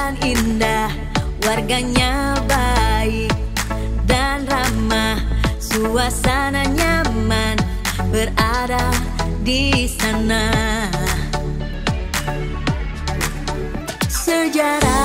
dan indah Warganya baik dan ramah Suasana nyaman berada di sana. Sejarah